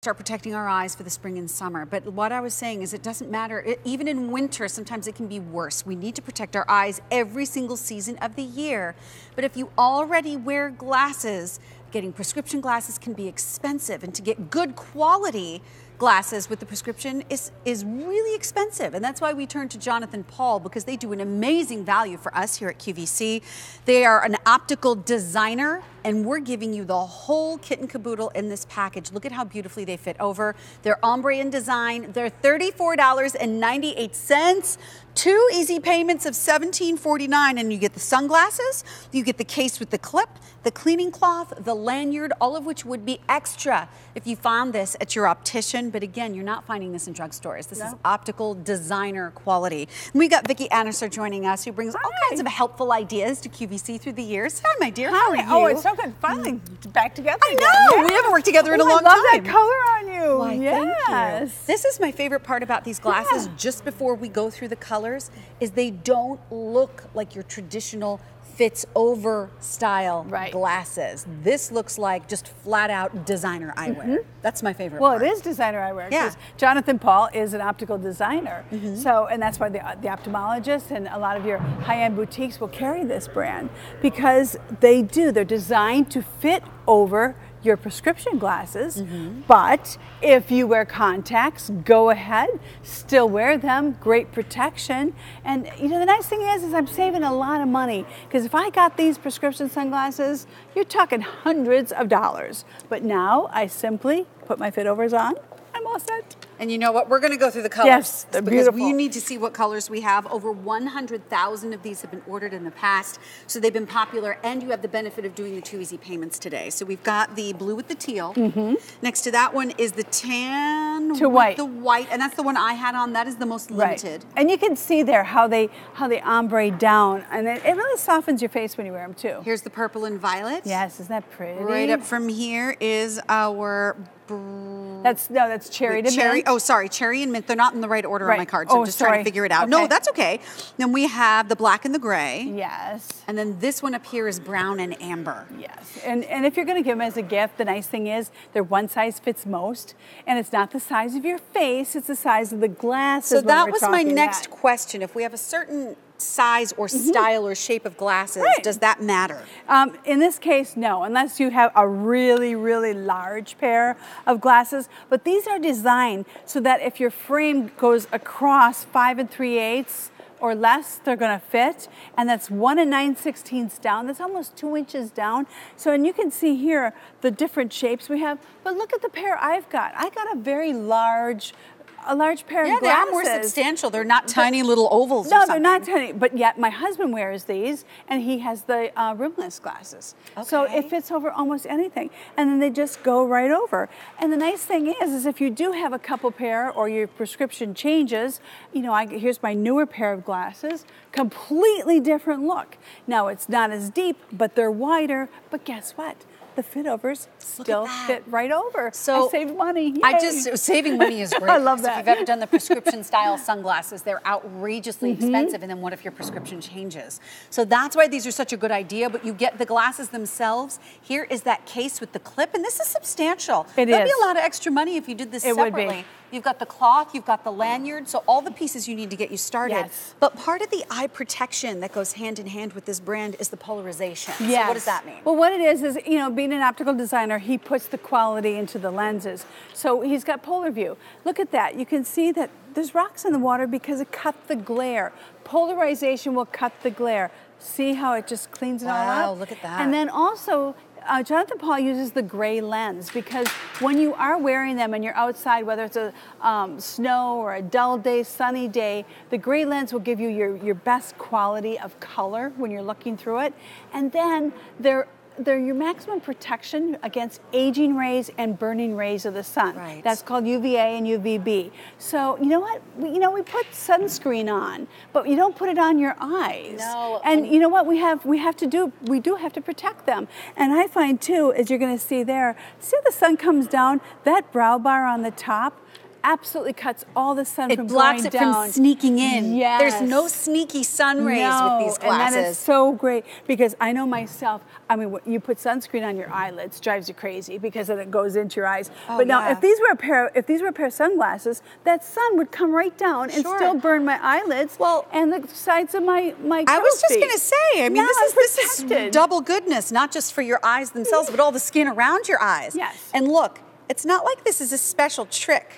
start protecting our eyes for the spring and summer. But what I was saying is it doesn't matter. It, even in winter, sometimes it can be worse. We need to protect our eyes every single season of the year. But if you already wear glasses, getting prescription glasses can be expensive. And to get good quality, glasses with the prescription is, is really expensive. And that's why we turn to Jonathan Paul because they do an amazing value for us here at QVC. They are an optical designer and we're giving you the whole kit and caboodle in this package. Look at how beautifully they fit over. They're ombre in design. They're $34.98. Two easy payments of $17.49 and you get the sunglasses, you get the case with the clip, the cleaning cloth, the lanyard, all of which would be extra if you found this at your optician. But again, you're not finding this in drugstores. This no. is optical designer quality. And we got Vicki Annersar joining us who brings Hi. all kinds of helpful ideas to QVC through the years. Hi, my dear. Hi. How are oh, you? Oh, it's so good. Finally, mm. back together. I know. We haven't worked together in a long time. I love time. that color on you. Why, yes. This is my favorite part about these glasses. Yeah. Just before we go through the colors, is they don't look like your traditional fits over style right. glasses. This looks like just flat out designer eyewear. Mm -hmm. That's my favorite. Well, part. it is designer eyewear. Yeah. Jonathan Paul is an optical designer. Mm -hmm. So, and that's why the, the ophthalmologists and a lot of your high end boutiques will carry this brand because they do. They're designed to fit over your prescription glasses. Mm-hmm. But if you wear contacts, go ahead, still wear them, great protection. And you know, the nice thing is, is I'm saving a lot of money because if I got these prescription sunglasses, you're talking hundreds of dollars. But now I simply put my fit overs on, I'm all set. And you know what? We're going to go through the colors. Yes, they're because beautiful. we need to see what colors we have. Over 100,000 of these have been ordered in the past, so they've been popular. And you have the benefit of doing the two easy payments today. So we've got the blue with the teal. Mm-hmm. Next to that one is the tan to white. The white, and that's the one I had on. That is the most limited. Right. And you can see there how they how they ombre down, and it, it really softens your face when you wear them too. Here's the purple and violet. Yes, isn't that pretty? Right up from here is our that's no, that's cherry to cherry. Oh, sorry, cherry and mint. They're not in the right order right. on my card, so oh, I'm just sorry. trying to figure it out. Okay. No, that's okay. Then we have the black and the gray. Yes. And then this one up here is brown and amber. Yes. And and if you're going to give them as a gift, the nice thing is they're one size fits most, and it's not the size of your face; it's the size of the glasses. So that was my next that. question. If we have a certain size or mm-hmm. style or shape of glasses, right. does that matter? Um, in this case, no, unless you have a really, really large pair of glasses. But these are designed so that if your frame goes across five and three eighths, or less, they're gonna fit. And that's one and nine sixteenths down. That's almost two inches down. So, and you can see here the different shapes we have. But look at the pair I've got. I got a very large a large pair yeah, of glasses. they are more substantial. They're not tiny but, little ovals. No, they're not tiny. But yet, my husband wears these, and he has the uh, rimless glasses. Okay. So it fits over almost anything, and then they just go right over. And the nice thing is, is if you do have a couple pair or your prescription changes, you know, I, here's my newer pair of glasses, completely different look. Now it's not as deep, but they're wider. But guess what? The fit overs still fit right over. So I saved money. Yay. I just saving money is great. I love that. if you've ever done the prescription style sunglasses, they're outrageously mm-hmm. expensive. And then what if your prescription changes? So that's why these are such a good idea. But you get the glasses themselves. Here is that case with the clip, and this is substantial. It That'd is. be a lot of extra money if you did this it separately. Would be. You've got the cloth, you've got the lanyard, so all the pieces you need to get you started. Yes. But part of the eye protection that goes hand in hand with this brand is the polarization. Yes. So what does that mean? Well, what it is is, you know, being an optical designer, he puts the quality into the lenses. So he's got PolarVue. Look at that. You can see that there's rocks in the water because it cut the glare. Polarization will cut the glare. See how it just cleans it wow, all up? Wow, look at that. And then also, uh, Jonathan Paul uses the gray lens because when you are wearing them and you're outside, whether it's a um, snow or a dull day, sunny day, the gray lens will give you your, your best quality of color when you're looking through it. And then they're they're your maximum protection against aging rays and burning rays of the sun. Right. That's called UVA and UVB. So you know what? We, you know we put sunscreen on, but you don't put it on your eyes. No. And, and you know what we have? We have to do. We do have to protect them. And I find too, as you're going to see there, see the sun comes down. That brow bar on the top absolutely cuts all the sun It from blocks it down. from sneaking in. Yes. There's no sneaky sun rays no, with these glasses. and that is so great because I know myself. I mean, you put sunscreen on your eyelids, drives you crazy because then it goes into your eyes. Oh, but now, yeah. if these were a pair, if these were a pair of sunglasses, that sun would come right down and Sure. still burn my eyelids. Well- and the sides of my my. I was just to say, I mean, Now this I'm is this is double goodness, not just for your eyes themselves, but all the skin around your eyes. Yes. And look, it's not like this is a special trick.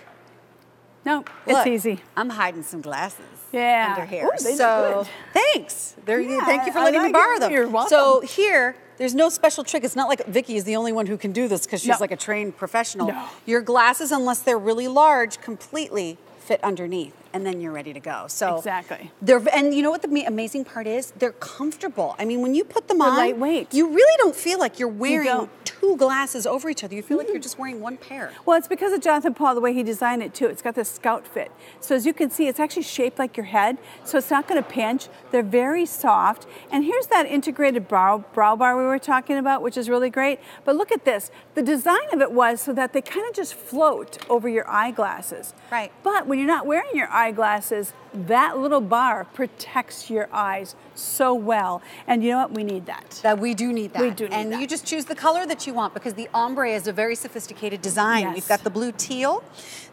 No, it's easy. I'm hiding some glasses. Yeah. Under here. Ooh, so thanks. There you Yeah, thank you for letting me borrow them. You're welcome. So here, there's no special trick. It's not like Vicky is the only one who can do this because she's No. like a trained professional. No. Your glasses, unless they're really large, completely fit underneath. And then you're ready to go. So Exactly. They're and you know what the amazing part is? They're comfortable. I mean, when you put them They're on, lightweight. You really don't feel like you're wearing don't. two glasses over each other. You feel like you're mm. just wearing one pair. Well, it's because of Jonathan Paul, the way he designed it too. It's got this scout fit. So as you can see, it's actually shaped like your head, so it's not going to pinch. They're very soft. And here's that integrated brow, brow bar we were talking about, which is really great. But look at this. The design of it was so that they kind of just float over your eyeglasses. Right. But when you're not wearing your eyeglasses, that little bar protects your eyes so well. And you know what? We need that. That we do need that. We do need and that. you just choose the color that you want because the ombre is a very sophisticated design. Yes. We've got the blue teal.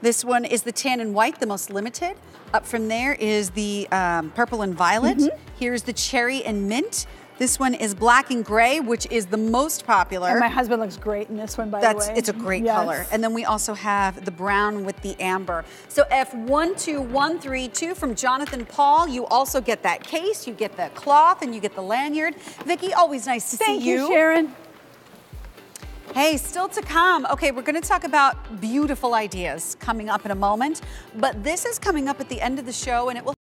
This one is the tan and white, the most limited. Up from there is the um, purple and violet. Mm-hmm. Here's the cherry and mint. This one is black and gray, which is the most popular. And my husband looks great in this one, by That's the way. it's a great Yes. color. And then we also have the brown with the amber. So F12132 from Jonathan Paul. You also get that case, you get the cloth, and you get the lanyard. Vicki, always nice to Thank see you, Thank you, Sharon. Hey, still to come. Okay, we're going to talk about beautiful ideas coming up in a moment, but this is coming up at the end of the show, and it will.